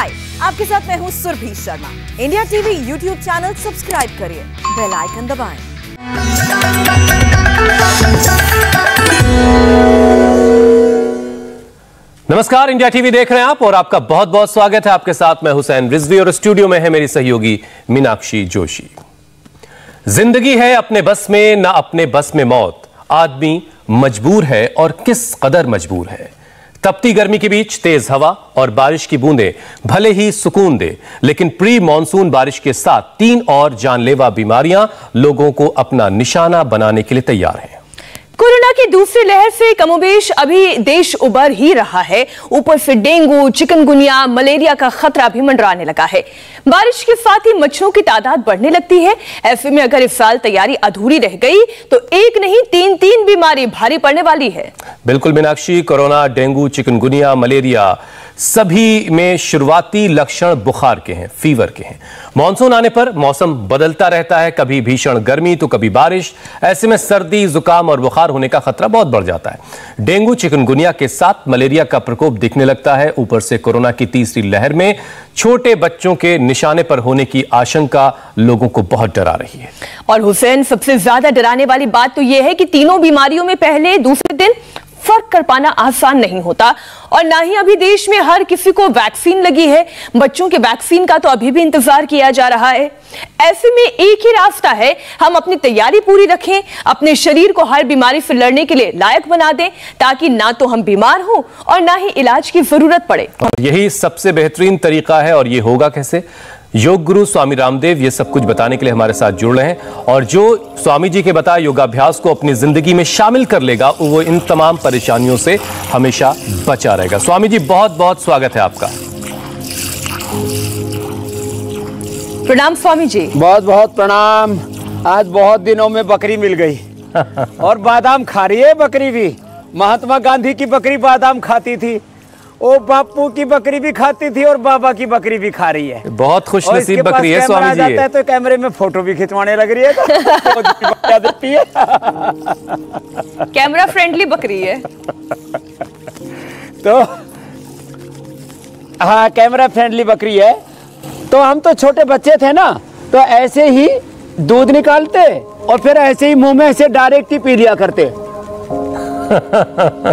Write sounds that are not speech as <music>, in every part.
हाय आपके साथ मैं हूँ Surabhi Sharma. India TV YouTube channel subscribe करिए, बेल आइकन दबाएँ। नमस्कार, इंडिया टीवी देख रहे हैं आप और आपका बहुत बहुत स्वागत है आपके साथ। मैं हुसैन रिजवी और स्टूडियो में है मेरी सहयोगी मीनाक्षी जोशी। ज़िंदगी है अपने बस में, ना अपने बस में मौत। आदमी मजबूर है और किस कदर मजबूर है? तपती गर्मी के बीच तेज हवा और बारिश की बूंदे भले ही सुकून दे, लेकिन प्री मानसून बारिश के साथ तीन और जानलेवा बीमारियाँ लोगों को अपना निशाना बनाने के लिए तैयार हैं। कोरोना की दूसरी लहर से कमोबेश अभी देश उबर ही रहा है। ऊपर से डेंगू, चिकनगुनिया, मलेरिया का खतरा भी मंडराने लगा है। बारिश के साथ ही मच्छरों की तादाद बढ़ने लगती है। ऐसे में अगर इस साल तैयारी अधूरी रह गई तो एक नहीं तीन तीन बीमारी भारी पड़ने वाली है। बिल्कुल Meenakshi, corona, dengue, chikungunya, malaria. सभी में शुरुआती लक्षण बुखार के हैं, फीवर के हैं। मानसून आने पर मौसम बदलता रहता है, कभी भीषण गर्मी तो कभी बारिश। ऐसे में सर्दी, जुकाम और बुखार होने का खतरा बहुत बढ़ जाता है। डेंगू, चिकनगुनिया के साथ मलेरिया का प्रकोप दिखने लगता है। ऊपर से कोरोना की तीसरी लहर में छोटे बच्चों के निशाने पर होने की आशंका लोगों को बहुत डरा रही है। और हुसैन, सबसे ज़्यादा डराने वाली बात तो यह है कि तीनों बीमारियों में पहले, दूसरे दिन फ़र्क कर पाना आसान नहीं होता और ना ही अभी देश में हर किसी को वैक्सीन लगी है। बच्चों के वैक्सीन का तो अभी भी इंतज़ार किया जा रहा है। ऐसे में एक ही रास्ता है, हम अपनी तैयारी पूरी रखें, अपने शरीर को हर बीमारी से लड़ने के लिए लायक बना दें, ताकि ना तो हम बीमार हो और ना ही इलाज की ज़रूरत पड़े। और यही सबसे बेहतरीन तरीका है और ये होगा कैसे? योग गुरु स्वामी रामदेव ये सब कुछ बताने के लिए हमारे साथ जुड़ रहे हैं। और जो स्वामी जी के बताए योगाभ्यास को अपनी ज़िंदगी में शामिल कर लेगा वो इन तमाम परेशानियों से हमेशा बचा रहेगा। स्वामी जी बहुत बहुत स्वागत है आपका। प्रणाम स्वामी जी। बहुत बहुत प्रणाम। आज बहुत दिनों में बकरी मिल गई। <laughs> और बादाम खा रही है बकरी भी। महात्मा गांधी की बकरी बादाम खाती थी। ओ बापू की बकरी भी खाती थी और बाबा की बकरी भी खा रही है। बहुत खुश नसीब बकरी है स्वामी जी। जाता है तो कैमरे में फ़ोटो भी खिंचवाने लग रही है। <laughs> तो देती है। कैमरा फ्रेंडली बकरी है। तो हाँ कैमरा फ्रेंडली बकरी है। तो हम तो छोटे बच्चे थे ना तो ऐसे ही दूध निकालते और फिर ऐसे ही मुँह में ऐसे डायरेक्ट ही पी लिया करते।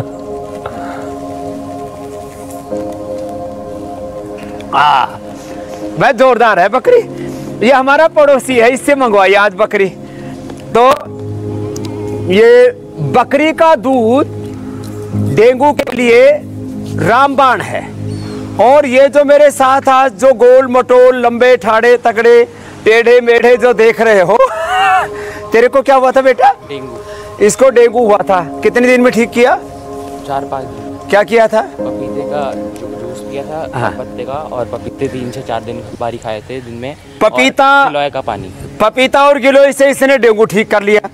<laughs> वह जोरदार है बकरी। ये हमारा पड़ोसी है इससे मंगवाई आज बकरी। तो ये बकरी का दूध डेंगू के लिए रामबाण है। और ये जो मेरे साथ आज जो गोल मटोल लंबे ठाड़े तगड़े टेढ़े मेढ़े जो देख रहे हो <laughs> तेरे को क्या हुआ था बेटा? डेंगू। इसको डेंगू हुआ था। कितने दिन में ठीक किया? चार पाँच दिन। क्या किया था? पपीते का पिया था हाँ। पत्ते का और पपीते तीन से चार दिन बारी खाए थे दिन में पपीता- गिलोय का पानी पपीता और गिलोय से इसने डेंगू ठीक कर लिया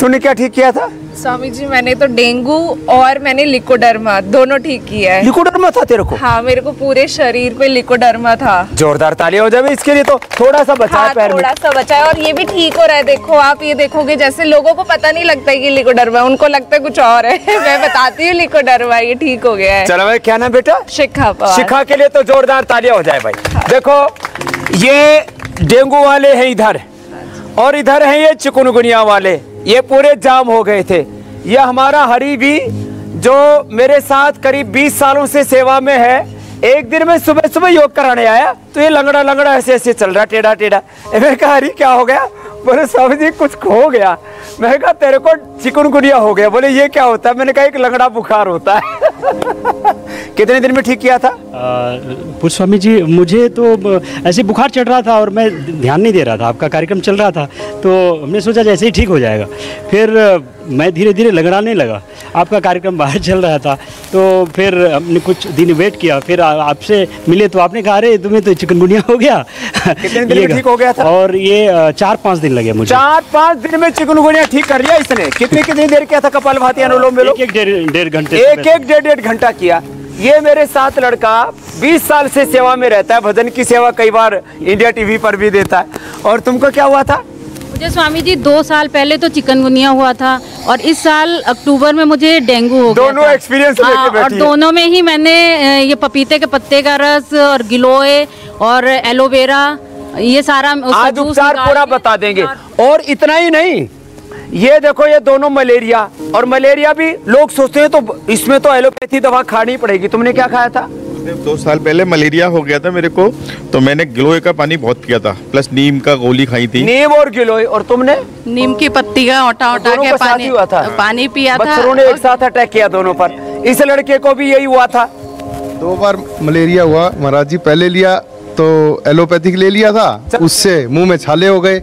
तूने क्या ठीक किया था? स्वामी जी मैंने तो डेंगू और मैंने लिकोडर्मा दोनों ठीक किया है। लिकोडर्मा था तेरे को? हाँ मेरे को पूरे शरीर पे लिकोडर्मा था। जोरदार तालियाँ हो जाए इसके लिए तो। थोड़ा सा बचा हाँ पैर थोड़ा सा बचा है और ये भी ठीक हो रहा है देखो आप ये देखोगे जैसे लोगों को पता नहीं लगता है कि लिकोडर्मा उनको लगता है कुछ और है। <laughs> मैं बताती हूँ लिकोडर्मा ये ठीक हो गया है। चलो भाई क्या नाम बेटा? शिखा शिखा के लिए तो जोरदार तालियाँ हो जाए भाई। देखो ये डेंगू वाले है इधर। और इधर है ये चिकुनगुनिया वाले। ये पूरे जाम हो गए थे। यह हमारा हरी भी, जो मेरे साथ करीब 20 सालों से सेवा में है, एक दिन में सुबह सुबह योग कराने आया। तो ये लंगड़ा लंगड़ा ऐसे ऐसे चल रहा, टेढ़ा टेढ़ा। मैं कहा, हरी, क्या हो गया? बोले, स्वामी जी, कुछ खो गया। मैं कहा, तेरे को चिकुनगुनिया हो गया। बोले ये क्या होता है? मैंने कहा एक लंगड़ा बुखार होता है। <laughs> कितने दिन में ठीक किया था? पुष्प स्वामी जी मुझे तो ऐसे बुखार चढ़ रहा था और मैं ध्यान नहीं दे रहा था। आपका कार्यक्रम चल रहा था तो हमने सोचा जैसे ही ठीक हो जाएगा। फिर मैं धीरे धीरे लगड़ाने लगा। आपका कार्यक्रम बाहर चल रहा था तो फिर हमने कुछ दिन वेट किया। फिर आपसे मिले तो आपने कहा अरे तुम्हें तो चिकनगुनिया हो गया। कितने दिन <laughs> ठीक हो गया था? और ये चार पाँच दिन लगे मुझे। चार पाँच दिन में चिकनगुनिया ठीक कर लिया इसने। कितनी कितनी देर किया था कपाल भाती अनुलोम विलोम एक एक डेढ़ घंटे एक एक डेढ़ डेढ़ घंटा किया। ये मेरे साथ लड़का 20 साल से सेवा में रहता है भजन की सेवा कई बार इंडिया टीवी पर भी देता है। और तुमको क्या हुआ था? मुझे स्वामी जी दो साल पहले तो चिकनगुनिया हुआ था और इस साल अक्टूबर में मुझे डेंगू हो गया दोनों लेके हाँ, और दोनों में ही मैंने ये पपीते के पत्ते का रस और गिलोय और एलोवेरा ये सारा उसका आज उपचार पूरा बता देंगे। और इतना ही नहीं ये देखो ये दोनों मलेरिया। और मलेरिया भी लोग सोचते हैं तो इसमें तो एलोपैथी दवा खानी पड़ेगी। तुमने क्या खाया था? दो साल पहले मलेरिया हो गया था मेरे को तो मैंने गिलोय का पानी बहुत पिया था। प्लस नीम का गोली खाई थी। नीम और गिलोय और तुमने? नीम की पत्ती का ओटा ओटा के पानी हुआ था। पानी पिया था। ने एक साथ अटैक किया दोनों पर। इस लड़के को भी यही हुआ था। दो बार मलेरिया हुआ। महाराज जी पहले लिया तो एलोपैथिक ले लिया था। उससे मुँह में छाले हो गए।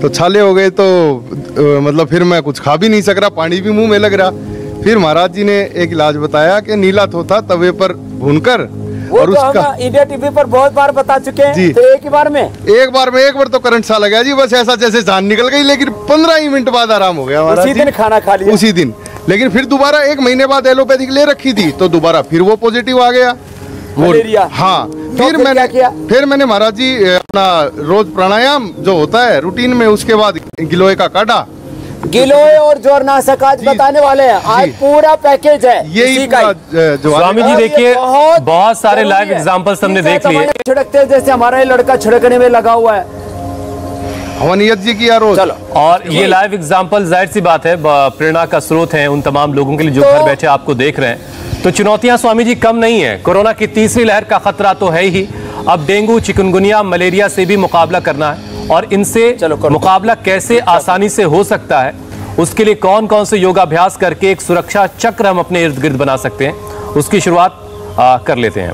तो छाले हो गए तो मतलब फिर मैं कुछ खा भी नहीं सक रहा पानी भी मुँह में लग रहा। फिर महाराज जी ने एक इलाज बताया कि नीला थोथा तवे पर भूनकर वो और तो उसका इंडिया टीवी पर बहुत बार बता चुके हैं। जी। तो एक ही बार में? एक बार में एक बार तो करंट सा लगा जी बस ऐसा जैसे जान निकल गई लेकिन पंद्रह ही मिनट बाद आराम हो गया उसी दिन खाना खा लिया। उसी दिन। लेकिन फिर दोबारा एक महीने बाद एलोपैथिक ले रखी थी तो दोबारा फिर वो पॉजिटिव आ गया। मलेरिया। हाँ तो फिर तो मैंने क्या किया? फिर मैंने महाराज जी अपना रोज प्राणायाम जो होता है रूटीन में उसके बाद गिलोय का काटा गिलोय और जोरनाशक आज बताने वाले हैं। आज पूरा पैकेज है। यही का स्वामी जी देखिए बहुत बहुत सारे लाइव एग्ज़ाम्पल एग्जांपल्स हमने देख लिए। छिड़कते हैं जैसे हमारा ये लड़का छिड़कने में लगा हुआ है। हवनियत जी किया रोज? चलो। और ये लाइव एग्ज़ाम्पल ज़ाहिर सी बात है प्रेरणा का स्रोत है उन तमाम लोगों के लिए जो तो- घर बैठे आपको देख रहे हैं। तो चुनौतियाँ स्वामी जी कम नहीं है। कोरोना की तीसरी लहर का खतरा तो है ही। अब डेंगू चिकनगुनिया मलेरिया से भी मुकाबला करना है। और इनसे मुकाबला कैसे आसानी से हो सकता है उसके लिए कौन कौन से योगाभ्यास करके एक सुरक्षा चक्र हम अपने इर्द गिर्द बना सकते हैं उसकी शुरुआत आ, कर लेते हैं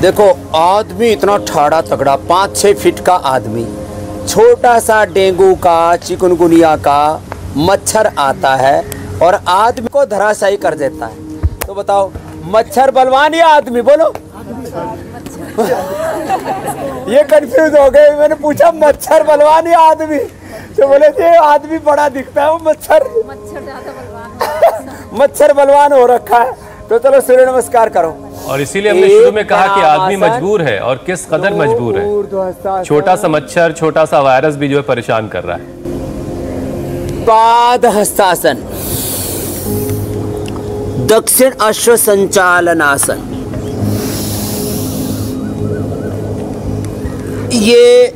देखो आदमी इतना ठाड़ा तगड़ा पाँच छः फीट का आदमी। छोटा सा डेंगू का चिकनगुनिया का मच्छर आता है और आदमी को धराशायी कर देता है। तो बताओ मच्छर बलवान या आदमी? बोलो। <laughs> ये कंफ्यूज हो गए। मैंने पूछा मच्छर बलवान या आदमी? तो बोले थे आदमी बड़ा दिखता है वो मच्छर। मच्छर बलवान। <laughs> मच्छर बलवान हो रखा है। तो चलो सूर्य नमस्कार करो। और इसीलिए हमने शुरू में कहा कि आदमी मजबूर है और किस कदर मजबूर है। छोटा सा मच्छर छोटा सा वायरस भी जो है परेशान कर रहा है। पाद हस्तासन। दक्षिण अश्व संचालनासन। ये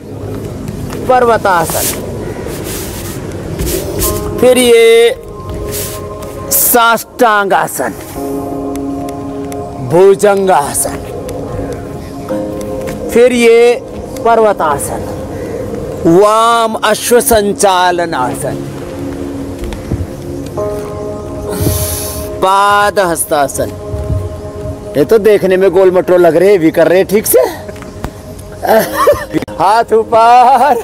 पर्वतासन। फिर ये साष्टांगासन। भुजंगासन। फिर ये पर्वतासन। वाम अश्व संचालन आसन पाद हस्तासन ये तो देखने में गोल मटो लग रहे भी कर रहे ठीक से? हाथ ऊपर।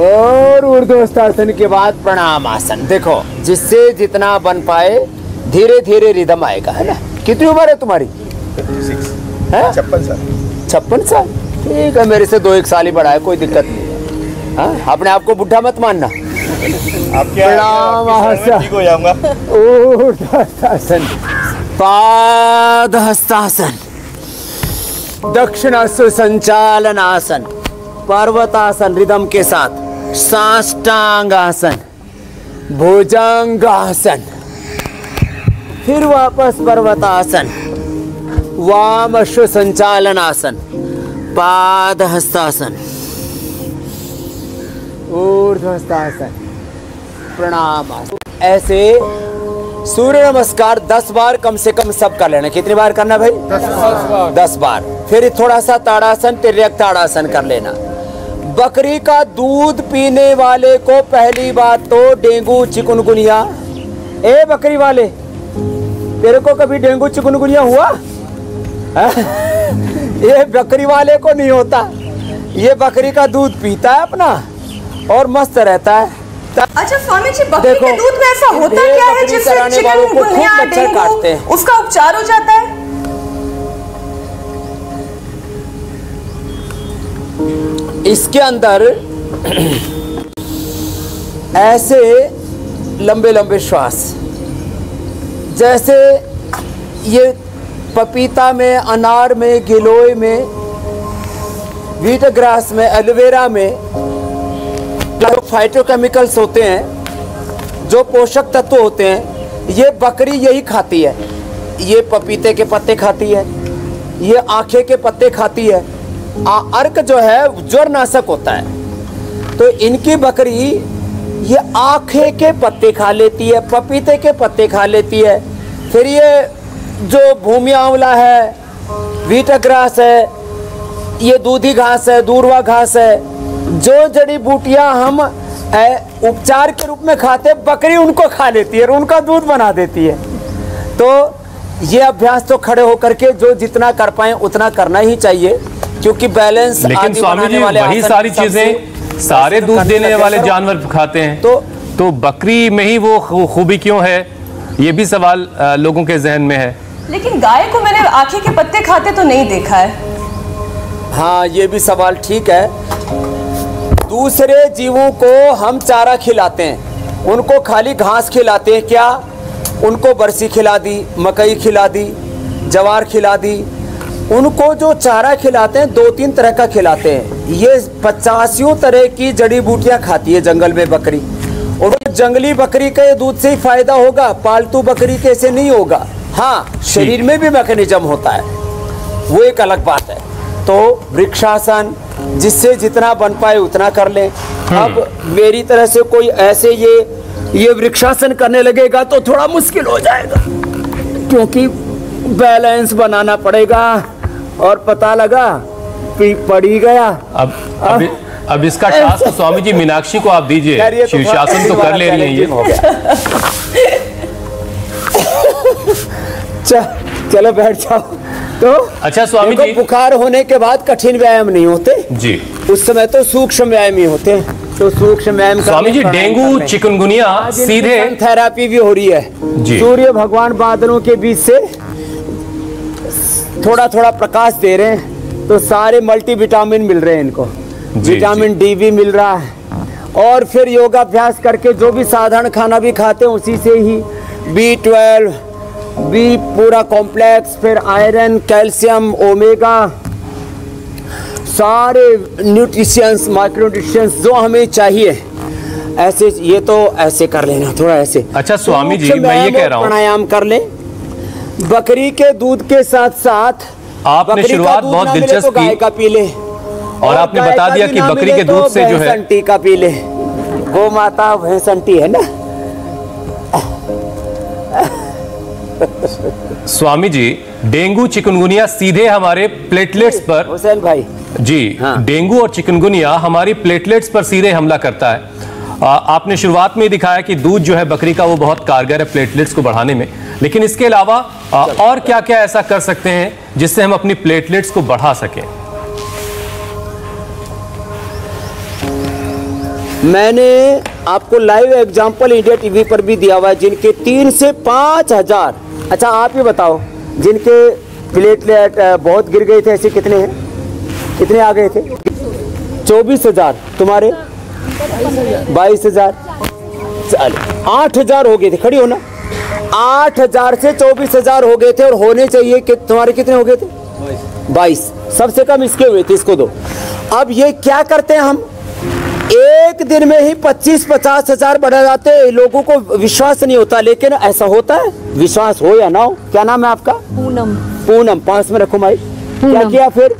और ऊर्ध्वस्तासन के बाद प्रणाम आसन देखो, जिससे जितना बन पाए धीरे धीरे रिदम आएगा, है ना? कितनी उम्र है तुम्हारी? छप्पन साल। छप्पन साल? ठीक है मेरे से दो एक साल ही बड़ा है कोई दिक्कत नहीं है। हाँ? अपने आप को बुढ़ा मत मानना। प्रणाम आसन ठीक जाऊँगा? ऊर्ध्वस्तासन पाद हस्तासन दक्षिणास्व संचालन आसन पर्वतासन रिदम के साथ। साष्टांगासन। भुजंगासन। फिर वापस पर्वतासन वाम अश्व संचालन आसन पाद हस्तासन ऊर्ध्वस्तासन प्रणाम आसन ऐसे सूर्य नमस्कार दस बार कम से कम सब कर लेना। कितनी बार करना भाई? दस बार। दस बार। फिर थोड़ा सा ताड़ासन तिरक ताड़ासन कर लेना। बकरी का दूध पीने वाले को पहली बात तो डेंगू चिकनगुनिया। ए बकरी वाले तेरे को कभी डेंगू चिकनगुनिया हुआ? ये बकरी वाले को नहीं होता। ये बकरी का दूध पीता है अपना और मस्त रहता है। अच्छा स्वामी जी बकरी के दूध में ऐसा होता क्या है जिससे हैं। डेंगू उसका उपचार हो जाता है? इसके अंदर <clears throat> ऐसे लंबे लंबे श्वास। जैसे ये पपीता में अनार में गिलोय में वीट ग्रास में एलोवेरा में जो फाइटोकेमिकल्स होते हैं जो पोषक तत्व होते हैं ये बकरी यही खाती है। ये पपीते के पत्ते खाती है ये आँखें के पत्ते खाती है। आ, अर्क जो है ज्वरनाशक होता है। तो इनकी बकरी ये आंखे के पत्ते खा लेती है पपीते के पत्ते खा लेती है। फिर ये जो भूमि आंवला है वीटग्रास है ये दूधी घास है दूरवा घास है जो जड़ी बूटियाँ हम उपचार के रूप में खाते हैं, बकरी उनको खा लेती है और उनका दूध बना देती है। तो ये अभ्यास तो खड़े होकर के जो जितना कर पाए उतना करना ही चाहिए क्योंकि बैलेंस लेकिन स्वामी जी वही सारी चीज़ें सारे दूध देने वाले जानवर खाते हैं। तो तो बकरी में ही वो खूबी क्यों है? ये भी सवाल लोगों के जहन में है। लेकिन गाय को मैंने आँखें के पत्ते खाते तो नहीं देखा है। हाँ ये भी सवाल ठीक है। दूसरे जीवों को हम चारा खिलाते हैं। उनको खाली घास खिलाते हैं क्या? उनको बरसी खिला दी मकई खिला दी जवार खिला दी उनको जो चारा खिलाते हैं दो तीन तरह का खिलाते हैं। ये पचासियों तरह की जड़ी बूटियाँ खाती है जंगल में बकरी। और जंगली बकरी के दूध से ही फ़ायदा होगा पालतू बकरी के से नहीं होगा। हाँ शरीर में भी मैकेनिज्म होता है। वो एक अलग बात है। तो वृक्षासन जिससे जितना बन पाए उतना कर लें। अब मेरी तरह से कोई ऐसे ये ये वृक्षासन करने लगेगा तो थोड़ा मुश्किल हो जाएगा। क्योंकि बैलेंस बनाना पड़ेगा। और पता लगा कि पड़ ही गया। अब अब, अब इसका टास्क स्वामी जी मीनाक्षी को आप दीजिए। तो शीर्षासन तो कर ले रही हैं ये। <laughs> चलो बैठ जाओ। तो अच्छा स्वामी जी बुखार होने के बाद कठिन व्यायाम नहीं होते। जी। उस समय तो सूक्ष्म व्यायाम ही होते। हैं तो सूक्ष्म व्यायाम स्वामी जी डेंगू चिकनगुनिया सीधे थेरापी भी हो रही है। सूर्य भगवान बादलों के बीच से थोड़ा थोड़ा प्रकाश दे रहे हैं तो सारे मल्टी विटामिन मिल रहे हैं इनको। विटामिन डी भी मिल रहा है। और फिर योगाभ्यास करके जो भी साधारण खाना भी खाते हैं उसी से ही बी ट्वेल्व बी पूरा कॉम्प्लेक्स फिर आयरन कैल्शियम ओमेगा सारे न्यूट्रिशंस माइक्रोन्यूट्रिशंस जो हमें चाहिए। ऐसे ये तो ऐसे कर लेना थोड़ा ऐसे। अच्छा स्वामी जी मैं ये कह रहा हूँ। प्राणायाम कर लें। बकरी के दूध के साथ साथ आपने शुरुआत बहुत दिलचस्प तो गाय की। पी ले। और आपने बता दिया कि बकरी के दूध से जो है भैंसंटी का पी ले। गो माता भैंसंटी है ना? स्वामी जी डेंगू चिकनगुनिया सीधे हमारे प्लेटलेट्स पर हुसैन भाई। जी डेंगू और चिकनगुनिया हमारी प्लेटलेट्स पर सीधे हमला करता है। आपने शुरुआत में दिखाया कि दूध जो है बकरी का वो बहुत कारगर है प्लेटलेट्स को बढ़ाने में। लेकिन इसके अलावा और क्या क्या ऐसा कर सकते हैं जिससे हम अपनी प्लेटलेट्स को बढ़ा सकें? मैंने आपको लाइव एग्जांपल इंडिया टीवी पर भी दिया हुआ है, जिनके तीन से पाँच हज़ार अच्छा आप ही बताओ, जिनके प्लेटलेट बहुत गिर गए थे, ऐसे कितने हैं? कितने आ गए थे? चौबीस हज़ार, तुम्हारे? बाईस हज़ार। चलो आठ हज़ार हो गए थे खड़ी होना आठ हज़ार से चौबीस हज़ार हो गए थे और होने चाहिए कि तुम्हारे कितने हो गए थे? बाईस। सबसे कम इसके हुए थे इसको दो। अब ये क्या करते हैं हम? एक दिन में ही पच्चीस पचास हज़ार बढ़ा जाते हैं। लोगों को विश्वास नहीं होता लेकिन ऐसा होता है? विश्वास हो या ना हो? क्या नाम है आपका? पूनम। पूनम पास में रखो माई क्या किया फिर?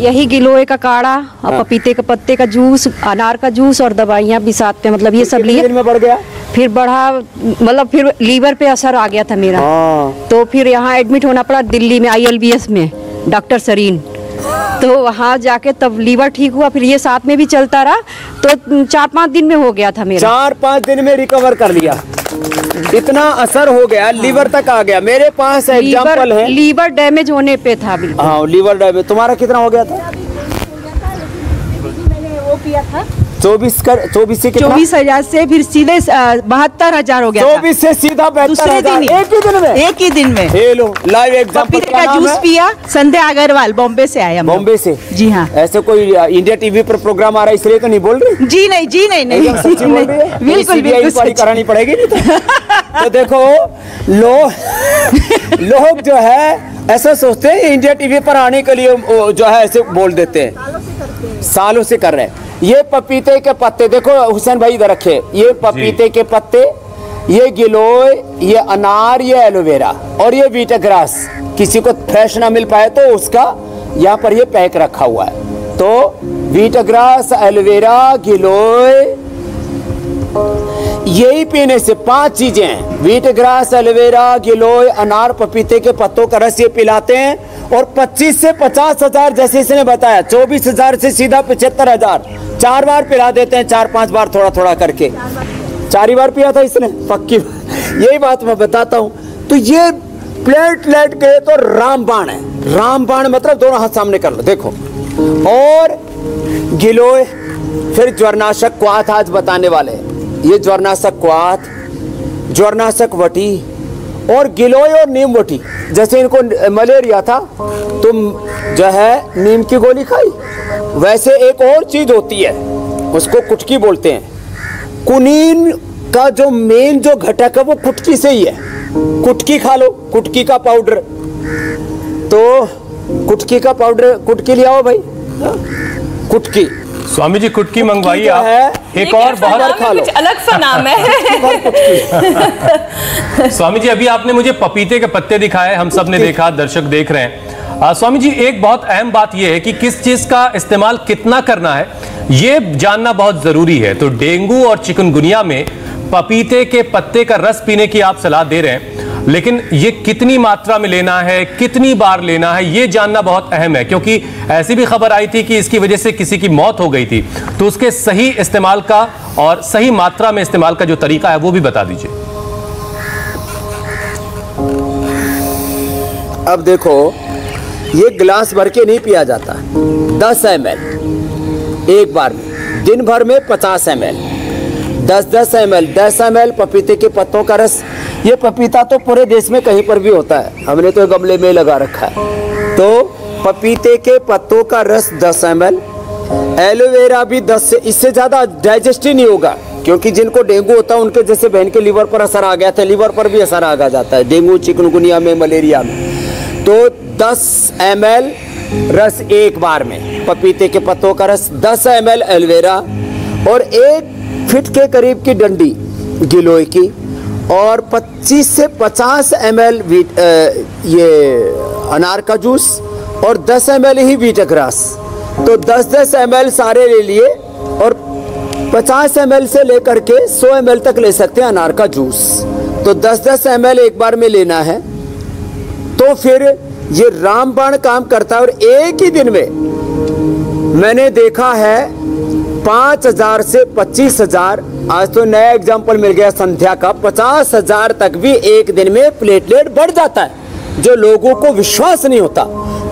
यही गिलोय का काढ़ा और हाँ। पपीते के पत्ते का जूस अनार का जूस और दवाइयाँ भी साथ में मतलब ये सब लिए। में बढ़ गया? फिर बढ़ा मतलब फिर लीवर पे असर आ गया था मेरा। हाँ। तो फिर यहाँ एडमिट होना पड़ा दिल्ली में आईएलबीएस में डॉक्टर सरीन। तो वहाँ जाके तब लीवर ठीक हुआ फिर ये साथ में भी चलता रहा। तो चार पाँच दिन में हो गया था मेरा। चार पाँच दिन में रिकवर कर लिया। इतना असर हो गया हाँ। लीवर तक आ गया। मेरे पास एग्ज़ाम्पल लीवर है। लीवर डैमेज होने पे था हाँ लीवर डैमेज तुम्हारा कितना हो गया था? वो किया था। चौबीस कर चौबीस से कितना? चौबीस हज़ार से फिर सीधे बहत्तर हज़ार हो गया चौबीस से सीधा बहत्तर दूसरे हज़ार दिन एक ही दिन में? एक ही दिन में। ये लो लाइव एग्ज़ाम्पल का जूस पिया? संध्या अग्रवाल बॉम्बे से आया बॉम्बे से? जी हाँ। ऐसे कोई इंडिया टीवी पर प्रोग्राम आ रहा है इसलिए तो नहीं बोल रही? <laughs> जी नहीं जी नहीं नहीं। बिल्कुल बिल्कुल करानी पड़ेगी तो? तो देखो लोग <laughs> लोग जो है ऐसा सोचते हैं इंडिया टीवी पर आने के लिए जो है ऐसे बोल देते हैं। सालों से कर रहे हैं। ये पपीते के पत्ते देखो हुसैन भाई इधर रखे ये पपीते के पत्ते ये गिलोय ये अनार ये एलोवेरा और ये वीटाग्रास किसी को फ्रेश ना मिल पाए तो उसका यहाँ पर ये पैक रखा हुआ है। तो वीटाग्रास एलोवेरा गिलोय यही पीने से पाँच चीज़ें हैं। वीट ग्रास एलोवेरा गिलोय अनार पपीते के पत्तों का रस ये पिलाते हैं। और 25 से पचास हज़ार जैसे इसने बताया, चौबीस हज़ार से सीधा पचहत्तर हज़ार। चार बार पिला देते हैं, चार पाँच बार थोड़ा थोड़ा करके। चार ही बार पिया था इसने, पक्की यही बात मैं बताता हूँ। तो ये प्लेट प्लेटलेट के तो रामबाण है। रामबाण मतलब दोनों हाथ सामने कर लो, देखो। और गिलोय, फिर ज्वरनाशक क्वाथ आज बताने वाले ये ज्वरनाशक क्वाथ, ज्वरनाशक वटी और गिलोय और नीम वटी। जैसे इनको मलेरिया था, तुम जो है नीम की गोली खाई। वैसे एक और चीज़ होती है, उसको कुटकी बोलते हैं। कुनीन का जो मेन जो घटक है, वो कुटकी से ही है। कुटकी खा लो, कुटकी का पाउडर तो कुटकी का पाउडर कुटकी ले आओ भाई? हाँ? कुटकी। स्वामी जी कुटकी मंगवाई आप। है? एक और बहुत है, कुछ अलग सा नाम <laughs> है <laughs> स्वामी जी अभी आपने मुझे पपीते के पत्ते दिखाए हम सबने देखा दर्शक देख रहे हैं। आ, स्वामी जी एक बहुत अहम बात यह है कि किस चीज़ का इस्तेमाल कितना करना है ये जानना बहुत ज़रूरी है। तो डेंगू और चिकनगुनिया में पपीते के पत्ते का रस पीने की आप सलाह दे रहे हैं। लेकिन ये कितनी मात्रा में लेना है, कितनी बार लेना है, ये जानना बहुत अहम है, क्योंकि ऐसी भी खबर आई थी कि इसकी वजह से किसी की मौत हो गई थी। तो उसके सही इस्तेमाल का और सही मात्रा में इस्तेमाल का जो तरीका है, वो भी बता दीजिए। अब देखो, ये गिलास भर के नहीं पिया जाता। दस एम एक बार में। दिन भर में पचास एम एल दस दस एम एल दस एम एल पपीते के पत्तों का रस ये पपीता तो पूरे देश में कहीं पर भी होता है। हमने तो गमले में लगा रखा है। तो पपीते के पत्तों का रस दस एम एल एलोवेरा भी दस से, इससे ज़्यादा डाइजेस्ट ही नहीं होगा, क्योंकि जिनको डेंगू होता है, उनके जैसे बहन के लीवर पर असर आ गया था। लीवर पर भी असर आ जाता है। डेंगू, चिकनगुनिया में, मलेरिया में। तो 10 एम रस एक बार में, पपीते के पत्तों का रस 10 एम एलोवेरा और एक फिट के करीब की डंडी, गिलोय की। और 25 से 50 एम एल ये अनार का जूस और 10 एम ही वीटाग्रास तो 10-10 एम सारे ले लिए और 50 एम से लेकर के 100 एम तक ले सकते हैं अनार का जूस। तो 10-10 एम एक बार में लेना है। तो फिर ये रामबाण काम करता है और एक ही दिन में मैंने देखा है पाँच हज़ार से पच्चीस हज़ार। आज तो नया एग्ज़ाम्पल मिल गया संध्या का। पचास हज़ार तक भी एक दिन में प्लेटलेट बढ़ जाता है, जो लोगों को विश्वास नहीं होता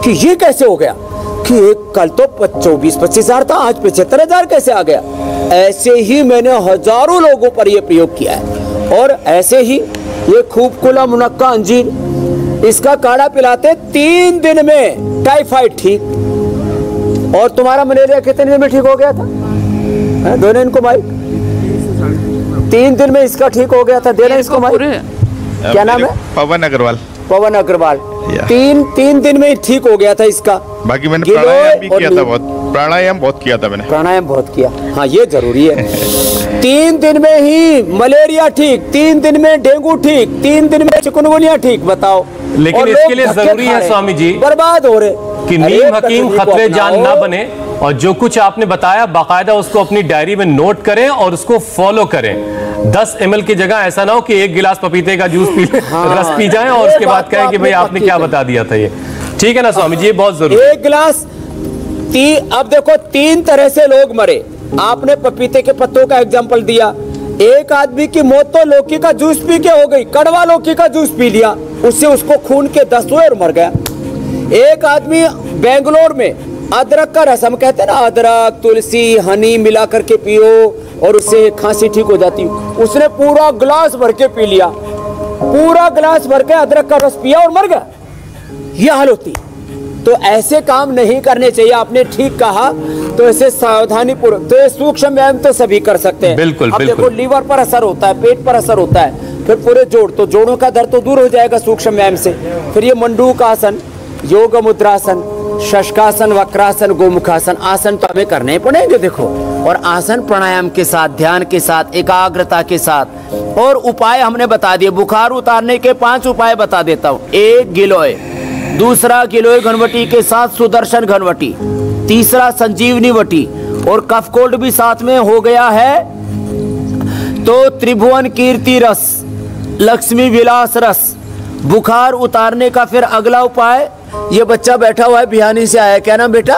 कि ये कैसे हो गया। कि एक कल तो चौबीस पच्चीस हज़ार था, आज पचहत्तर हज़ार कैसे आ गया? ऐसे ही मैंने हज़ारों लोगों पर यह प्रयोग किया है। और ऐसे ही ये खूब खुला मुनक्का अंजीर, इसका काढ़ा पिलाते तीन दिन में टाइफाइड ठीक। और तुम्हारा मलेरिया कितने दिन में ठीक हो गया था? है, दोनों इनको माइक तीन दिन में इसका ठीक हो गया था। देना इसको माइक क्या नाम है? पवन अग्रवाल। पवन अग्रवाल। तीन तीन दिन में ही ठीक हो गया था इसका। बाकी मैंने प्राणायाम भी किया था बहुत। प्राणायाम बहुत किया था मैंने। प्राणायाम बहुत किया। हाँ ये ज़रूरी है। तीन दिन में ही मलेरिया ठीक तीन दिन में डेंगू ठीक तीन दिन में चिकनगुनिया ठीक बताओ। लेकिन इसके लिए ज़रूरी है स्वामी जी बर्बाद हो रहे कि नीम हकीम खतरे जान ना बने। और जो कुछ आपने बताया बाकायदा उसको अपनी डायरी में नोट करें और उसको फॉलो करें। 10 एम की जगह ऐसा ना हो कि एक गिलास पपीते का जूस पी ले हाँ, रस पी जाएँ और उसके बाद तो कहें कि भाई आपने आपने क्या बता दिया था ये। ठीक है ना स्वामी जी ये बहुत ज़रूरी एक गिलास ती अब देखो तीन तरह से लोग मरे। आपने पपीते के पत्तों का एग्ज़ाम्पल दिया। एक आदमी की मौत तो लौकी का जूस पी के हो गई कड़वा लौकी का जूस पी लिया। उससे उसको खून के दस हुए और मर गया। एक आदमी बेंगलोर में अदरक का रस हम कहते हैं ना अदरक तुलसी हनी मिला करके पियो और उससे खांसी ठीक हो जाती उसने पूरा गिलास भर के पी लिया। पूरा गिलास भर के अदरक का रस पिया और मर गया। यह हाल होती। तो ऐसे काम नहीं करने चाहिए आपने ठीक कहा। तो ऐसे सावधानी पूर्वक तो ये सूक्ष्म व्यायाम तो सभी कर सकते हैं। बिल्कुल, अब बिल्कुल। देखो लीवर पर असर होता है पेट पर असर होता है फिर पूरे जोड़ तो जोड़ों का दर्द तो दूर हो जाएगा सूक्ष्म व्यायाम से। फिर ये मंडूक आसन योग मुद्रासन शशकासन, वक्रासन, गोमुखासन, आसन तो हमें करने ही पड़ेंगे, देखो। और आसन प्राणायाम के साथ, ध्यान के साथ, एकाग्रता के साथ। और उपाय हमने बता दिए। बुखार उतारने के पाँच उपाय बता देता हूँ। एक, गिलोय। दूसरा, गिलोय घनवटी के साथ सुदर्शन घनवटी। तीसरा, संजीवनी वटी। और कफ कोल्ड भी साथ में हो गया है। तो त्रिभुवन कीर्ति रस, लक्ष्मी विलास रस। बुखार उतारने का फिर अगला उपाय ये बच्चा बैठा हुआ है बिहानी से आया क्या नाम बेटा?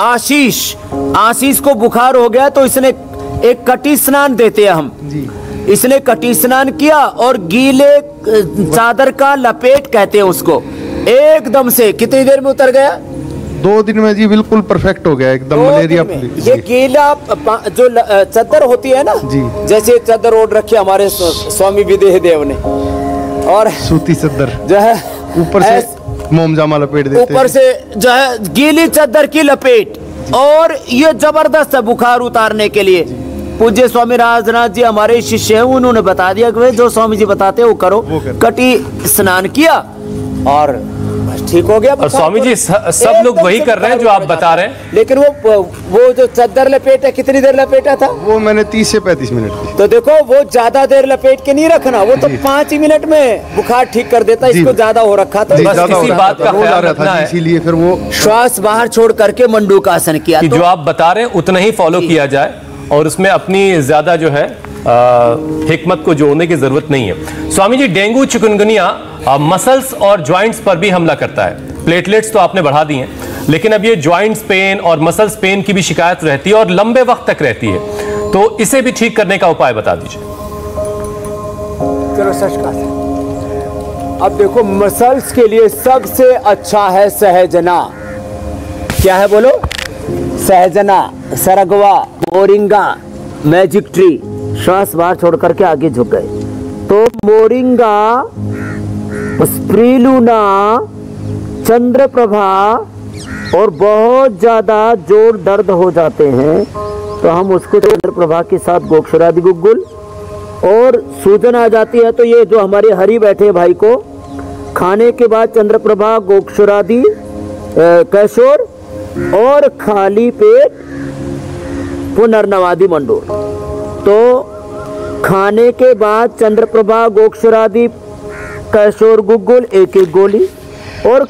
आशीष। आशीष को बुखार हो गया तो इसने एक कटी स्नान देते हैं हम। इसने कटी स्नान किया और गीले चादर का लपेट कहते हैं उसको। एकदम से। कितनी देर में उतर गया? दो दिन में जी बिल्कुल परफेक्ट हो गया। एकदम मलेरिया ये गीला जो चादर होती है ना? जी। जैसे चादर ओढ़ रखी हमारे स्वामी विदेह देव ने। और सूती चद्दर। जो है ऊपर से मोमजामा लपेट देते ऊपर से जो है गीली चादर की लपेट। और ये ज़बरदस्त है बुखार उतारने के लिए। पूज्य स्वामी राजनाथ जी हमारे शिष्य हैं उन्होंने बता दिया कि जो स्वामी जी बताते हैं वो करो। कटी स्नान किया और ठीक हो गया और स्वामी जी सब लोग वही कर रहे हैं जो आप बता रहे हैं। लेकिन वो वो जो चादर लपेटा कितनी देर लपेटा था? वो मैंने तीस से पैंतीस मिनट तो देखो वो ज़्यादा देर लपेट के नहीं रखना वो तो पाँच ही मिनट में बुखार ठीक कर देता इसको ज़्यादा हो रखा था। बस इसी बात का ख्याल रखना है। इसीलिए फिर वो श्वास बाहर छोड़ करके मंडूकासन किया कि तो जो आप बता रहे हैं उतना ही फॉलो किया जाए और उसमें अपनी ज़्यादा जो है आ, हिकमत को जोड़ने की ज़रूरत नहीं है। Swami ji dengue chikungunya muscles और ज्वाइंट्स पर भी हमला करता है। प्लेटलेट्स तो आपने बढ़ा दी हैं लेकिन अब ये ज्वाइंट्स पेन और मसल्स पेन की भी शिकायत रहती है और लंबे वक्त तक रहती है। तो इसे भी ठीक करने का उपाय बता दीजिए। चलो शशकासन अब देखो मसल्स के लिए सबसे अच्छा है सहजना। क्या है बोलो? सहजना सरगवा मोरिंगा मैजिक ट्री। श्वास बाहर छोड़ करके आगे झुक गए। तो मोरिंगा, स्प्रीलूना, चंद्रप्रभा और बहुत ज़्यादा ज़ोर दर्द हो जाते हैं तो हम उसको चंद्रप्रभा के साथ गोक्षरादि गुग्गुल। और सूजन आ जाती है तो ये जो हमारे हरी बैठे भाई को, खाने के बाद चंद्रप्रभा गोक्षरादि कैशोर और खाली पेट, पुनर्नवादी मंडोर। खाने के बाद चंद्रप्रभा, गोक्षरादि, कैशोर गुगुल एक एक गोली और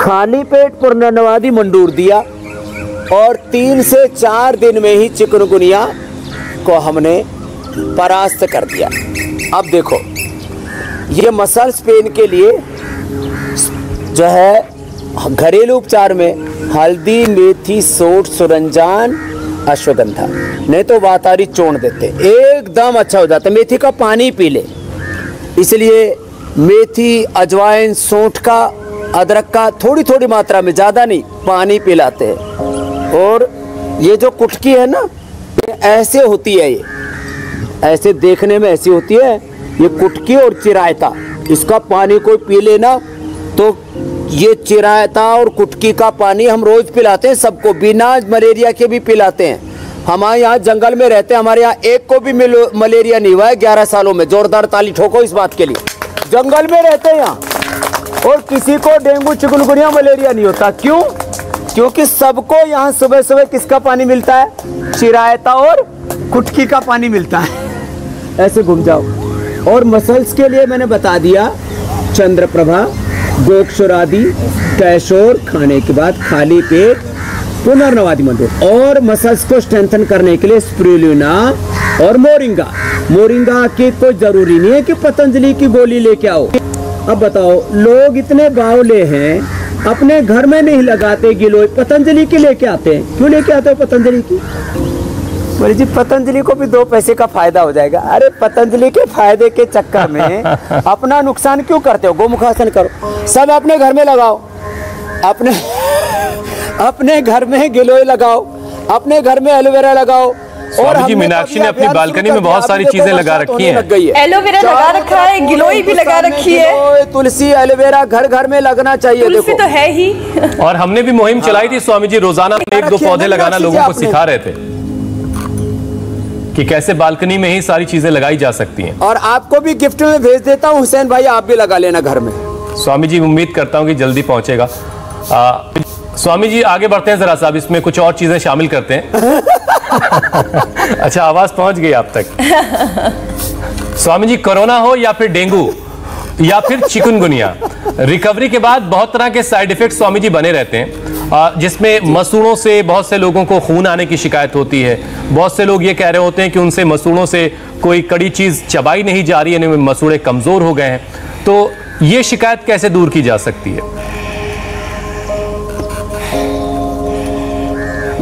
खाली पेट पुनर्नवादि मंडूर दिया और तीन से चार दिन में ही चिकनगुनिया को हमने परास्त कर दिया। अब देखो, ये मसल्स पेन के लिए जो है, घरेलू उपचार में हल्दी, मेथी, सोट, सुरंजान अश्वगंधा। नहीं तो वातारी चोड़ देते। एकदम अच्छा हो जाता। मेथी का पानी पी ले। इसलिए मेथी, अजवाइन, सौंठ का, अदरक का थोड़ी थोड़ी मात्रा में, ज़्यादा नहीं, पानी पिलाते हैं। और ये जो कुटकी है ना, ये ऐसे होती है ये। ऐसे देखने में ऐसी होती है, ये कुटकी और चिरायता। इसका पानी कोई पी लेना तो ये चिरायता और कुटकी का पानी हम रोज पिलाते हैं, सबको बिना मलेरिया के भी पिलाते हैं। हमारे यहाँ जंगल में रहते हैं, हमारे यहाँ एक को भी मलेरिया नहीं हुआ है ग्यारह सालों में। जोरदार ताली ठोको इस बात के लिए। जंगल में रहते हैं यहाँ, और किसी को डेंगू, चिकनगुनिया, मलेरिया नहीं होता। क्यों? क्योंकि सबको यहाँ सुबह सुबह किसका पानी मिलता है? चिरायता और कुटकी का पानी मिलता है। ऐसे घूम जाओ। और मसल्स के लिए मैंने बता दिया, चंद्रप्रभा गोक्षरादि कैशोर, खाने के बाद खाली पेट, पुनर्नवादि मंडूर और मसल्स को स्ट्रेंथन करने के लिए स्प्रुलिना और मोरिंगा। मोरिंगा की कोई ज़रूरी नहीं है कि पतंजलि की गोली लेके आओ। अब बताओ, लोग इतने बावले हैं, अपने घर में नहीं लगाते गिलोय, पतंजलि की लेके आते हैं? क्यों लेके आते हो पतंजलि की? बोले जी पतंजलि को भी दो पैसे का फ़ायदा हो जाएगा। अरे पतंजलि के फ़ायदे के चक्कर में <laughs> अपना नुकसान क्यों करते हो? गोमुखासन करो। सब अपने घर में लगाओ। अपने <laughs> अपने घर में गिलोय लगाओ। अपने घर में एलोवेरा लगाओ। और जी मीनाक्षी ने अपनी बालकनी में बहुत सारी चीज़ें लगा रखी हैं। लग है। एलोवेरा लगा रखा है, गिलोई भी लगा रखी है। तुलसी एलोवेरा घर घर में लगना चाहिए तुलसी देखो। तो है ही। और हमने भी मुहिम चलाई थी स्वामी जी रोज़ाना एक दो पौधे लगाना लोगों को सिखा रहे थे। कि कैसे बालकनी में ही सारी चीज़ें लगाई जा सकती हैं। और आपको भी गिफ्ट में भेज देता हूँ हुसैन भाई आप भी लगा लेना घर में। स्वामी जी उम्मीद करता हूँ कि जल्दी पहुंचेगा। आ, स्वामी जी आगे बढ़ते हैं जरा साहब इसमें कुछ और चीज़ें शामिल करते हैं। <laughs> अच्छा आवाज़ पहुँच गई आप तक। स्वामी जी कोरोना हो या फिर डेंगू या फिर चिकनगुनिया। रिकवरी के बाद बहुत तरह के साइड इफ़ेक्ट स्वामी जी बने रहते हैं। जिसमें मसूड़ों से बहुत से लोगों को खून आने की शिकायत होती है। बहुत से लोग ये कह रहे होते हैं कि उनसे मसूड़ों से कोई कड़ी चीज़ चबाई नहीं जा रही है मसूड़े कमज़ोर हो गए हैं। तो ये शिकायत कैसे दूर की जा सकती है?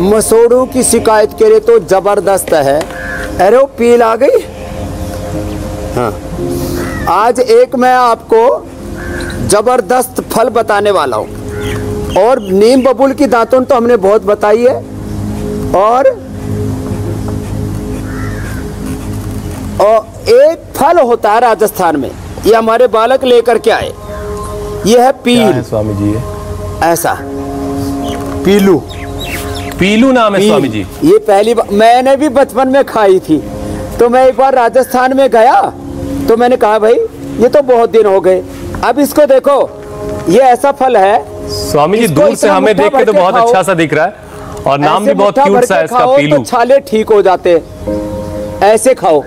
मसूड़ों की शिकायत के लिए तो ज़बरदस्त है। अरे वो पील आ गई? हाँ। आज एक मैं आपको ज़बरदस्त फल बताने वाला हूँ। और नीम बबुल की दातुन तो हमने बहुत बताई है। और और एक फल होता है राजस्थान में ये हमारे बालक लेकर के आए। ये है पील। है स्वामी जी ऐसा। पीलू। पीलू नाम है। स्वामी जी ये पहली बार मैंने भी बचपन में खाई थी। तो मैं एक बार राजस्थान में गया तो मैंने कहा भाई ये तो बहुत दिन हो गए। अब इसको देखो ये ऐसा फल है स्वामी जी दूर से हमें देख के तो बहुत अच्छा सा दिख रहा है। और नाम भी बहुत क्यूट सा है इसका पीलू तो छाले ठीक हो जाते। ऐसे खाओ।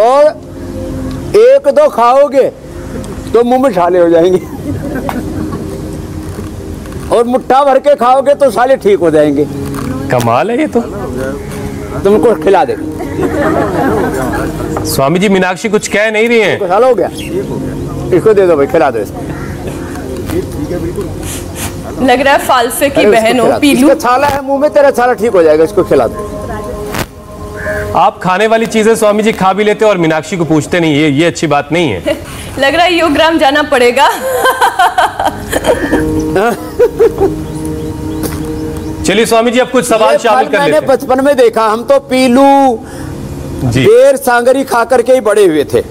और एक दो खाओगे तो मुँह में छाले हो जाएँगे। और मुट्ठा भर के खाओगे तो साले ठीक हो जाएँगे। कमाल है ये तो। तुमको खिला दे। स्वामी जी मीनाक्षी कुछ कह नहीं रही हैं। हो गया। इसको दे दो भाई खिला दो इसको। लग रहा है फालसे की बहन हो पीलू। इसका छाला है मुँह में तेरा छाला ठीक हो जाएगा इसको खिला दो। आप खाने वाली चीज़ें स्वामी जी खा भी लेते और मीनाक्षी को पूछते नहीं ये ये अच्छी बात नहीं है। <laughs> लग रहा है योगराम जाना पड़ेगा। <laughs> चलिए स्वामी जी अब कुछ सवाल शामिल कर मैंने लेते हैं। बचपन में देखा हम तो पीलू जी। बेर सांगरी खा करके ही बड़े हुए थे।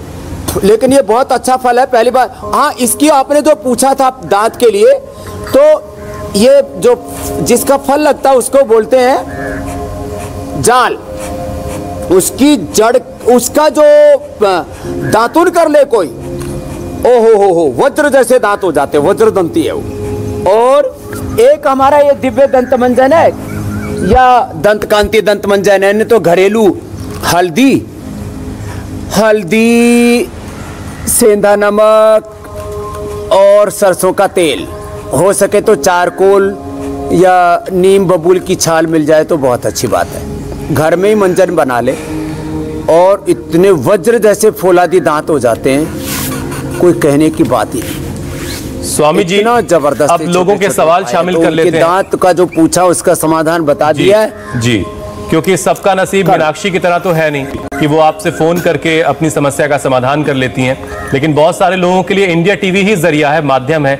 लेकिन ये बहुत अच्छा फल है, पहली बार। हाँ इसकी आपने जो पूछा था दांत के लिए तो ये जो जिसका फल लगता है उसको बोलते हैं जाल। उसकी जड़, उसका जो दातुन कर ले कोई, ओ हो हो हो, वज्र जैसे दांत हो जाते वज्र दंती है वो। और एक हमारा ये दिव्य दंत मंजन है, या दंत कांति दंत मंजन है तो घरेलू हल्दी हल्दी सेंधा नमक और सरसों का तेल। हो सके तो चारकोल या नीम बबूल की छाल मिल जाए तो बहुत अच्छी बात है। घर में ही मंजन बना ले और इतने वज्र जैसे फौलादी दांत हो जाते हैं कोई कहने की बात ही नहीं। स्वामी जी इतना ज़बरदस्त अब लोगों के सवाल शामिल तो कर लेते हैं। दांत का जो पूछा उसका समाधान बता जी दिया है। जी क्योंकि सबका नसीब मीनाक्षी की तरह तो है नहीं कि वो आपसे फ़ोन करके अपनी समस्या का समाधान कर लेती हैं। लेकिन बहुत सारे लोगों के लिए इंडिया टीवी ही ज़रिया है, माध्यम है।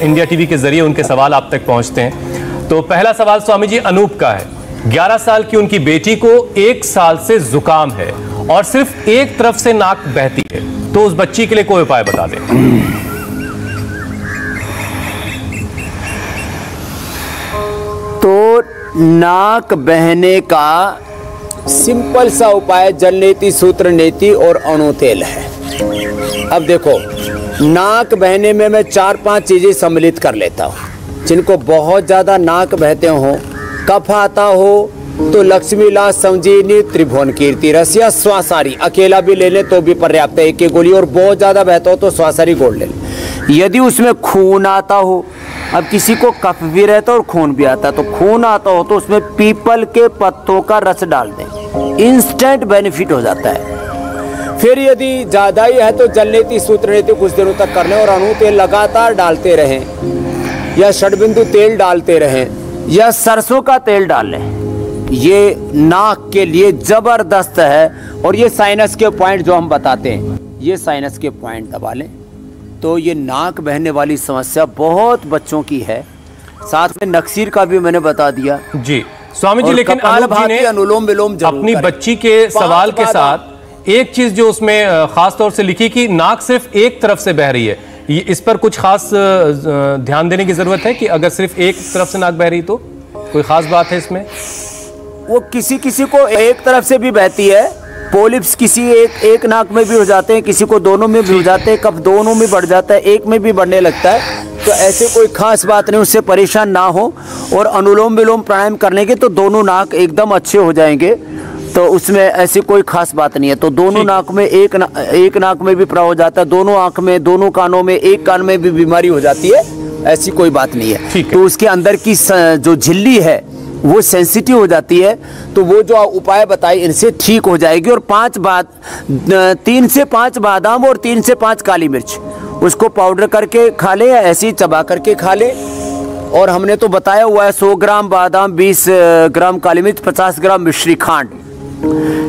इंडिया टीवी के ज़रिए उनके सवाल आप तक पहुँचते हैं। तो पहला सवाल स्वामी जी अनूप का है। 11 साल की उनकी बेटी को एक साल से जुकाम है और सिर्फ़ एक तरफ़ से नाक बहती है। तो उस बच्ची के लिए कोई उपाय बता दें। तो नाक बहने का सिंपल सा उपाय जल नीति सूत्र नीति और अणु तेल है। अब देखो, नाक बहने में मैं चार पाँच चीज़ें सम्मिलित कर लेता हूँ। जिनको बहुत ज़्यादा नाक बहते हो, कफ आता हो तो लक्ष्मी लाल, संजीवनी, त्रिभुवन कीर्ति रस या स्वासारी, अकेला भी ले ले तो भी पर्याप्त है। एक एक गोली और बहुत ज़्यादा बहता हो तो स्वासारी गोल ले ले। यदि उसमें खून आता हो, अब किसी को कफ भी रहता और खून भी आता तो खून आता हो तो उसमें पीपल के पत्तों का रस डाल दें। इंस्टेंट बेनिफिट हो जाता है। फिर यदि ज़्यादा ही है तो जलनेती सूत्र नीति कुछ दिनों तक कर लें और अणु तेल लगातार डालते रहें। या षडबिंदु तेल डालते रहें। या सरसों का तेल डाल। लें ये नाक के लिए ज़बरदस्त है और ये साइनस के पॉइंट जो हम बताते हैं ये साइनस के पॉइंट दबा लें। तो ये नाक बहने वाली समस्या बहुत बच्चों की है। साथ में नक्सीर का भी मैंने बता दिया। जी। स्वामी जी लेकिन कपाल जी ने अनुलोम विलोम अपनी बच्ची के सवाल के साथ एक चीज़ जो उसमें खास तौर से लिखी कि नाक सिर्फ़ एक तरफ़ से बह रही है। ये इस पर कुछ खास ध्यान देने की ज़रूरत है कि अगर सिर्फ़ एक तरफ़ से नाक बह रही तो? कोई खास बात है इसमें? वो किसी किसी को एक तरफ़ से भी बहती है। पोलिप्स किसी एक एक नाक में भी हो जाते हैं किसी को दोनों में भी हो जाते हैं कब दोनों में बढ़ जाता है एक में भी बढ़ने लगता है। तो ऐसे कोई खास बात नहीं उससे परेशान ना हो। और अनुलोम विलोम प्राणायाम करने के तो दोनों नाक एकदम अच्छे हो जाएँगे। तो उसमें ऐसी कोई खास बात नहीं है। तो दोनों नाक में एक ना, एक नाक में भी प्रवाह हो जाता है दोनों आँख में दोनों कानों में एक कान में भी बीमारी हो जाती है ऐसी कोई बात नहीं है। तो उसके अंदर की जो झिल्ली है वो सेंसिटिव हो जाती है तो वो जो उपाय बताए इनसे ठीक हो जाएगी और पाँच बाद तीन से पाँच बादाम और तीन से पाँच काली मिर्च उसको पाउडर करके खा ले या ऐसे ही चबा करके खा ले। और हमने तो बताया हुआ है 100 ग्राम बादाम 20 ग्राम काली मिर्च 50 ग्राम मिश्री खांड।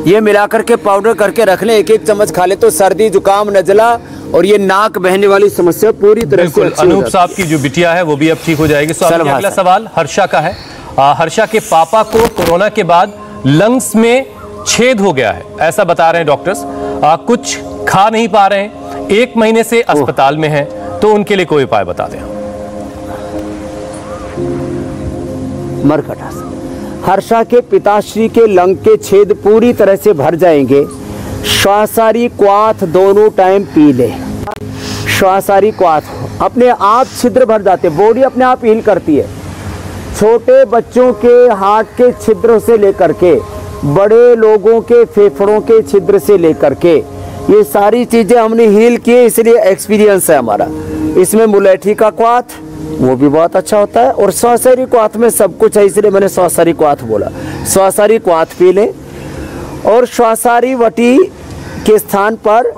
ये मिलाकर के पाउडर करके रख लें एक एक चम्मच खा ले तो सर्दी जुकाम नजला और ये नाक बहने वाली समस्या पूरी तरह से बिल्कुल अनूप साहब की जो बिटिया है वो भी अब ठीक हो जाएगी। अगला सवाल हर्षा का है। आ, हर्षा के पापा को कोरोना के बाद लंग्स में छेद हो गया है ऐसा बता रहे हैं डॉक्टर्स। आ, कुछ खा नहीं पा रहे हैं एक महीने से अस्पताल में है तो उनके लिए कोई उपाय बता दें। मरकट आसन हर्षा के पिताश्री के लंग के छेद पूरी तरह से भर जाएँगे। श्वासारी क्वाथ दोनों टाइम पी ले। श्वासारी क्वाथ। अपने आप छिद्र भर जाते बॉडी अपने आप हील करती है। छोटे बच्चों के हार्ट के छिद्रों से लेकर के, बड़े लोगों के फेफड़ों के छिद्र से लेकर के, ये सारी चीज़ें हमने हील किए इसलिए एक्सपीरियंस है हमारा। इसमें मुलेठी का क्वाथ वो भी बहुत अच्छा होता है। और स्वासारी क्वाथ में सब कुछ है, इसलिए मैंने स्वासारी क्वाथ बोला। स्वासारी क्वाथ पी लें। और श्वासारी वटी के स्थान पर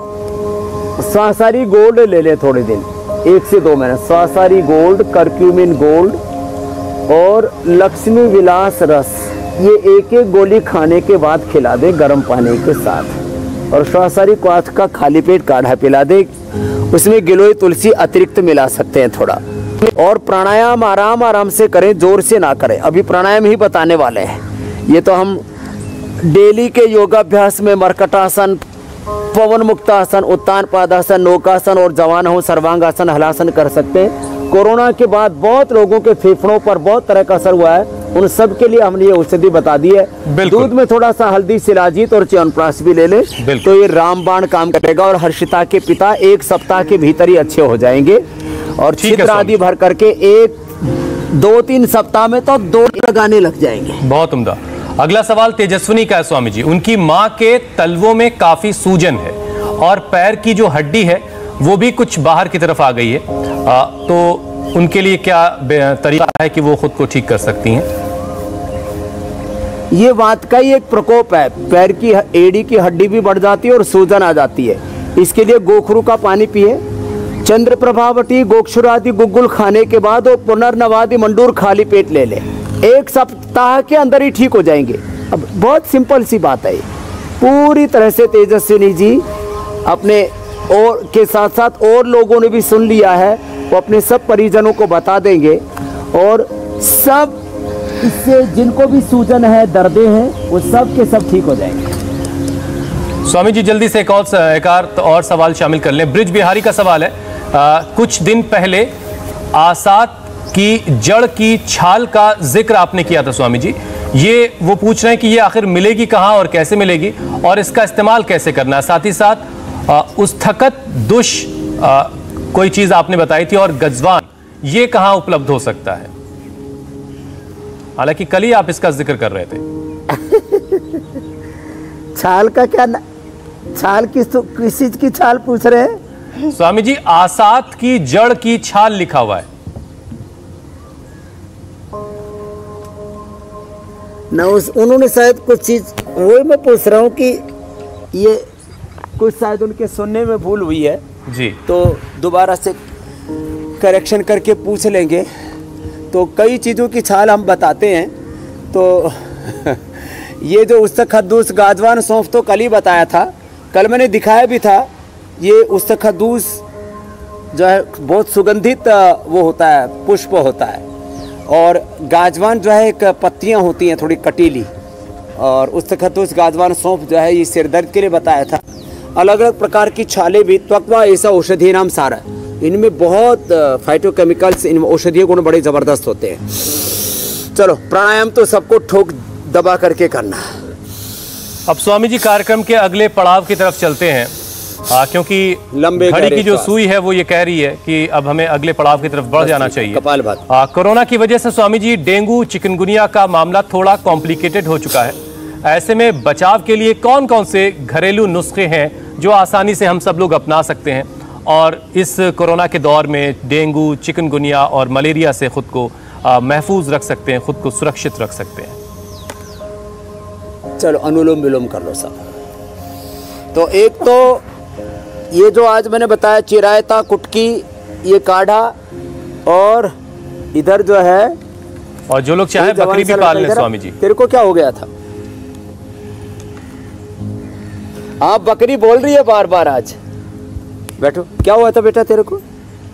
स्वासारी गोल्ड ले लें थोड़े दिन। एक से दो महीने। स्वासारी गोल्ड, करक्यूमिन गोल्ड और लक्ष्मी विलास रस। ये एक एक गोली खाने के बाद खिला दे गर्म पानी के साथ। और श्वासारी क्वाथ का खाली पेट काढ़ा पिला दे। उसमें गिलोय तुलसी अतिरिक्त मिला सकते हैं थोड़ा। और प्राणायाम आराम आराम से करें ज़ोर से ना करें। अभी प्राणायाम ही बताने वाले हैं। ये तो हम डेली के योगाभ्यास में मरकटासन पवन मुक्तासन उत्तान पादासन नौकासन और जवान हो सर्वांगासन हलासन कर सकते हैं। कोरोना के बाद बहुत लोगों के फेफड़ों पर बहुत तरह का असर हुआ है। उन सब के लिए हमने ये औषधि बता दी है। दूध में थोड़ा सा हल्दी सिलाजीत और च्यवनप्राश भी ले ले तो ये रामबाण काम करेगा और हर्षिता के पिता एक सप्ताह के भीतर ही अच्छे हो जाएँगे। और छिद्र आदि भर करके एक दो तीन सप्ताह में तो दो लगाने लग जाएँगे। बहुत उम्दा। अगला सवाल तेजस्विनी का है स्वामी जी। उनकी माँ के तलवों में काफ़ी सूजन है और पैर की जो हड्डी है वो भी कुछ बाहर की तरफ़ आ गई है। आ, तो उनके लिए क्या तरीका है कि वो खुद को ठीक कर सकती हैं? ये बात का ही एक प्रकोप है। पैर की एड़ी की हड्डी भी बढ़ जाती है और सूजन आ जाती है। इसके लिए गोखरू का पानी पिए। चंद्र प्रभावटी गोक्षुर आदि गुग्गुल खाने के बाद वो पुनर्नवादी मंडूर खाली पेट ले ले। एक सप्ताह के अंदर ही ठीक हो जाएँगे। अब बहुत सिंपल सी बात है। पूरी तरह से तेजस्विनी जी, अपने और के साथ साथ और लोगों ने भी सुन लिया है। वो अपने सब परिजनों को बता देंगे। और सब इससे जिनको भी सूजन है, दर्दे हैं, वो सब के सब ठीक हो जाएँगे। स्वामी जी, जल्दी से एक और एक और सवाल शामिल कर लें। ब्रिज बिहारी का सवाल है। आ, कुछ दिन पहले आसात की जड़ की छाल का ज़िक्र आपने किया था स्वामी जी। ये वो पूछ रहे हैं कि ये आखिर मिलेगी कहाँ और कैसे मिलेगी और इसका इस्तेमाल कैसे करना है। साथ ही साथ आ, उस थकत दुश आ, कोई चीज़ आपने बताई थी और गजवान ये कहाँ उपलब्ध हो सकता है? हालाँकि कल ही आप इसका ज़िक्र कर रहे थे। <laughs> छाल का क्या. छाल किस किस चीज़ की छाल पूछ रहे हैं? स्वामी जी आसात की जड़ की छाल लिखा हुआ है। ना उस उन्होंने शायद कुछ चीज़ वही मैं पूछ रहा हूँ कि ये कुछ शायद उनके सुनने में भूल हुई है। जी। तो दोबारा से करेक्शन करके पूछ लेंगे। तो कई चीज़ों की छाल हम बताते हैं। तो <laughs> ये जो उसका खद्दूस गाजवान सौंफ तो कल ही बताया था। कल मैंने दिखाया भी था। ये उसका खद्दूस जो है, बहुत सुगंधित वो होता है, पुष्प होता है। और गाजवान जो है, एक पत्तियाँ होती हैं, थोड़ी कटीली। और उस खद्दूस गाजवान सौंफ जो है, ये सिर दर्द के लिए बताया था। अलग अलग प्रकार की छाले भी, त्वकवा, ऐसा औषधि नाम सारा। इनमें बहुत फाइटोकेमिकल्स इन औषधीय गुण बड़े ज़बरदस्त होते हैं। चलो, प्राणायाम तो सबको ठोक दबा करके करना। अब स्वामी जी, कार्यक्रम के अगले पड़ाव की तरफ़ चलते हैं। आ, क्योंकि लंबे घड़ी की जो सुई है वो ये कह रही है कि अब हमें अगले पड़ाव की तरफ़ बढ़ जाना चाहिए। कपाल भात आ, कोरोना की वजह से स्वामी जी डेंगू चिकनगुनिया का मामला थोड़ा कॉम्प्लिकेटेड हो चुका है। ऐसे में बचाव के लिए कौन कौन से घरेलू नुस्खे हैं जो आसानी से हम सब लोग अपना सकते हैं? और इस कोरोना के दौर में डेंगू चिकनगुनिया और मलेरिया से खुद को महफूज रख सकते हैं खुद को सुरक्षित रख सकते हैं। चलो अनुलोम विलोम कर लो सब। तो एक तो ये जो आज मैंने बताया चिरायता कुटकी ये काढ़ा और इधर जो है और जो लोग चाहे बकरी भी पाल लें स्वामी जी। तेरे को क्या हो गया था? आप बकरी बोल रही है बार बार आज। बैठो। क्या हुआ था बेटा तेरे को?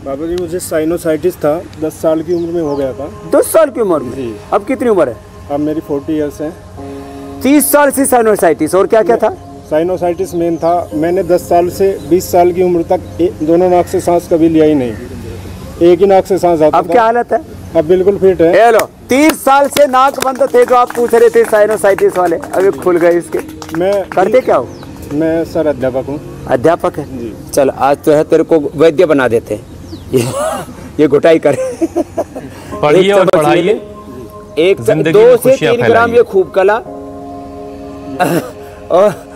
बाबा जी मुझे साइनोसाइटिस था। दस साल की उम्र में हो गया था। दस साल की उम्र में? अब कितनी उम्र है? अब मेरी फोर्टी ईयर्स है। तीस साल से साइनोसाइटिस और क्या क्या था? साइनोसाइटिस मेन था मैंने 10 साल से 20 साल की उम्र तक ए, दोनों नाक से सांस कभी लिया ही नहीं। एक ही नाक से सांस आता अब था। क्या हालत है? अब बिल्कुल फिट है। हेलो तीस साल से नाक बंद थे जो आप पूछ रहे थे साइनोसाइटिस वाले। अभी खुल गए इसके। मैं करते क्या हो? मैं सर अध्यापक हूँ। अध्यापक है? चल आज तो है तेरे को वैद्य बना देते। हैं ये, ये घुटाई कर। पढ़िए और पढ़ाइए। एक दो से तीन ग्राम ये खूब कला। और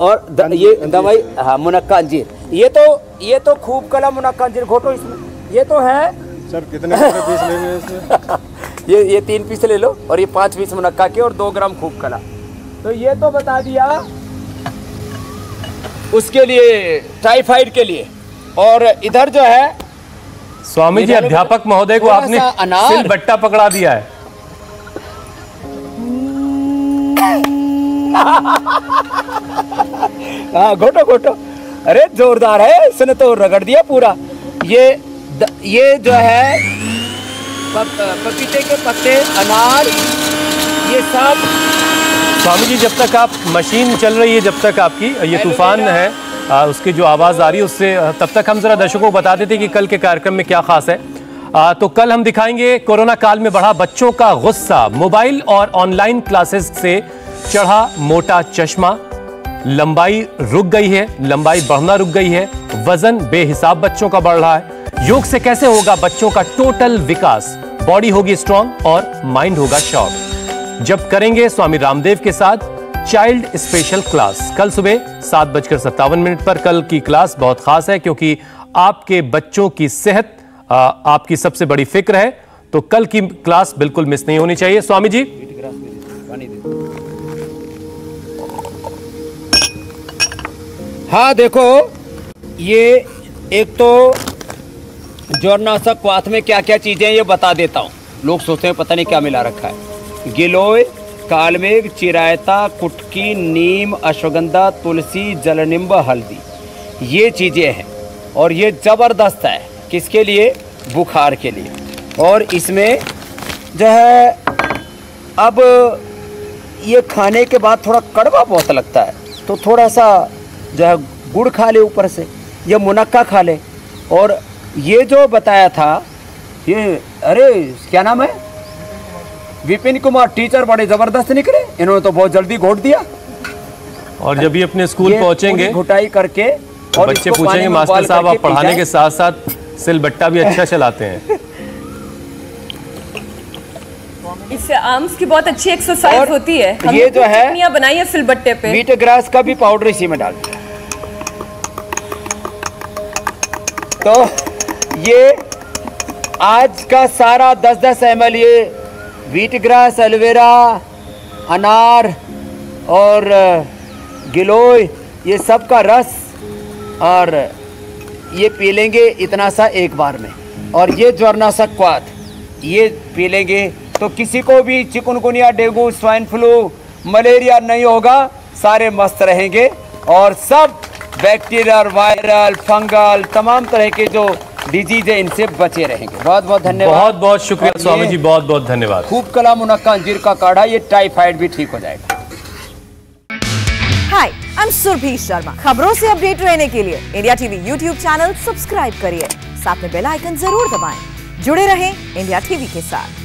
और द, ये दवाई हाँ मुनक्का अंजीर ये तो ये तो खूब कला मुनक्का अंजीर घोटो इसमें। ये तो है। सर कितने पीस लेंगे <laughs> ये ये तीन पीस ले लो और ये पाँच पीस मुनक्का के और दो ग्राम खूब कला। तो ये तो बता दिया उसके लिए टाइफाइड के लिए। और इधर जो है स्वामी जी अध्यापक महोदय को आपने। सिल बट्टा पकड़ा दिया है। हाँ घोटो घोटो। अरे जोरदार है इसने तो रगड़ दिया पूरा। ये द, ये जो है पप, पपीते के पत्ते अनार ये सब। स्वामी जी जब तक आप मशीन चल रही है जब तक आपकी ये तूफ़ान है आ, उसकी जो आवाज़ आ रही है उससे तब तक हम जरा दर्शकों को बता देते कि कल के कार्यक्रम में क्या खास है। आ, तो कल हम दिखाएँगे कोरोना काल में बढ़ा बच्चों का गुस्सा। मोबाइल और ऑनलाइन क्लासेस से चढ़ा मोटा चश्मा, लंबाई रुक गई है, लंबाई बढ़ना रुक गई है, वज़न बेहिसाब बच्चों का बढ़ रहा है। योग से कैसे होगा? बच्चों का टोटल विकास बॉडी होगी स्ट्रांग और माइंड होगा शॉर्प जब करेंगे स्वामी रामदेव के साथ चाइल्ड स्पेशल क्लास कल सुबह सात बजकर सत्तावन मिनट पर कल की क्लास बहुत खास है क्योंकि आपके बच्चों की सेहत आपकी सबसे बड़ी फ़िक्र है। तो कल की क्लास बिल्कुल मिस नहीं होनी चाहिए। स्वामी जी? हाँ देखो, ये एक तो जोरनाशक क्वाथ में क्या क्या चीज़ें ये बता देता हूँ। लोग सोचते हैं पता नहीं क्या मिला रखा है। गिलोय, कालमेघ, चिरायता, कुटकी, नीम, अश्वगंधा, तुलसी जलनिम्ब हल्दी। ये चीज़ें हैं और ये ज़बरदस्त है किसके लिए? बुखार के लिए। और इसमें जो है, अब ये खाने के बाद थोड़ा कड़वा बहुत लगता है तो थोड़ा सा जो है गुड़ खा ले ऊपर से या मुनक्का खा ले। और ये जो बताया था ये अरे क्या नाम है? विपिन कुमार टीचर बड़े ज़बरदस्त निकले इन्होंने तो बहुत जल्दी घोट दिया। और जब ये अपने स्कूल पहुँचेंगे घुटाई करके तो और बच्चे पूछेंगे मास्टर साहब आप पढ़ाने के साथ साथ सिलबट्टा भी अच्छा चलाते हैं। <laughs> इससे आर्म्स की बहुत अच्छी एक्सरसाइज होती है। ये जो है बनाई है सिलबट्टे पे। वीट ग्रास का भी पाउडर इसी में डाल दिया। तो ये आज का सारा दस दस एम एल ये वीट ग्रास एलोवेरा अनार और गिलोय, ये सब का रस और ये पी लेंगे इतना सा एक बार में। और ये ज्वरनाशक क्वाथ, ये पी लेंगे। तो किसी को भी chikungunya, dengue, swine flu, malaria नहीं होगा, सारे मस्त रहेंगे। और सब बैक्टीरियल वायरल फंगल तमाम तरह के जो डिज़ीज़ है इनसे बचे रहेंगे। बहुत बहुत धन्यवाद बहुत बहुत शुक्रिया स्वामी जी बहुत बहुत धन्यवाद। खूब कला मुनक्का अंजीर का काढ़ा ये टाइफाइड भी ठीक हो जाएगा। Hi I am Surabhi Sharma खबरों से अपडेट रहने के लिए India TV YouTube channel subscribe करिए। साथ में बेल आइकन ज़रूर दबाएँ। जुड़े रहें इंडिया टीवी के साथ।